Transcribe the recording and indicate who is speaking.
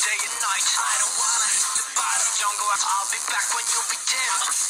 Speaker 1: day and night. I don't wanna hit the bottom, out, I'll be back when you begin.